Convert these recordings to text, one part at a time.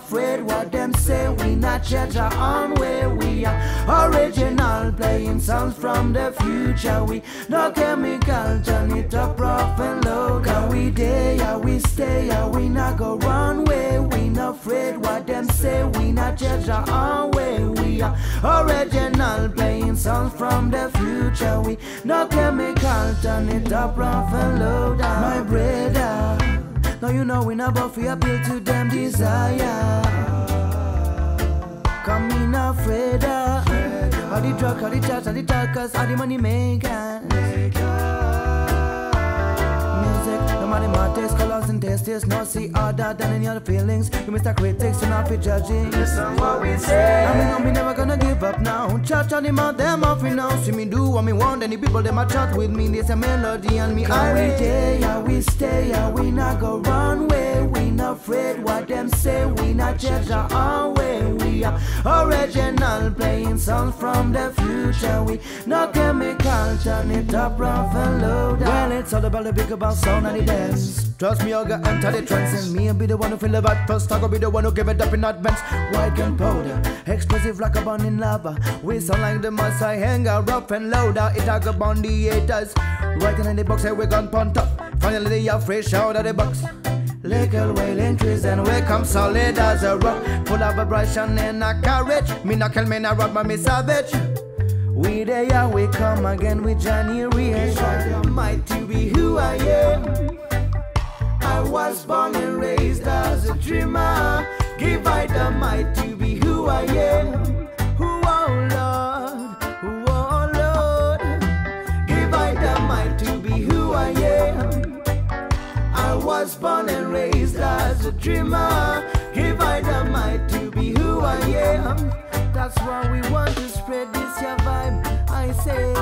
what them say. We not judge our own way. We are original, playing songs from the future. We no chemical, turn it up rough and low. Can we day, yeah, we stay, we not go wrong way. We not afraid what them say. We not judge our own way. We are original, playing songs from the future. We no chemical, turn it up rough and low. My brother. You know we not about to appeal to them desire. Come in afraid of All the drug, all the drugs, all the talkers, all the money makers tastes No see other than any other feelings. You Mr. Critics, you not be judging. Listen what we say. I mean, no, me never gonna give up now. Chat on them out, them off, you know See me do what me want, any people, them a chat with me. There's a melody and me. I we day, yeah, we stay, yeah, we not go wrong way. We not afraid what them say, we not judge our own way. We are original, playing songs from the future. We no chemical, turn it up rough and low it's all about the big about sound and the dance. Trust me, I'll get the trance And me, I'll be the one who feel vibe. First I go be the one who give it up in advance. White and gunpowder, explosive like a burning lava. We sound like the must I hang out rough and louder. It talk about the haters. Writing in the box, hey, we gun pon top. Finally, they are fresh out of the box. Little wailing trees and we come solid as a rock. Full of vibration and a courage. Me not kill me not rock but me savage. We there we come again with Jahneration. Mighty who I am I was born and raised as a dreamer Give I the might to be who I am Who oh Lord, who oh Lord Give I the might to be who I am I was born and raised as a dreamer. Give I the might to be who I am. That's why we want to spread this your vibe. I say,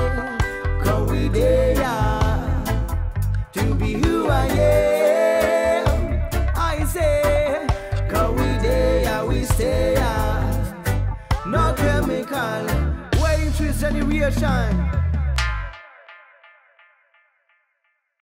cause we there stay. No chemical, way interest Jahneration.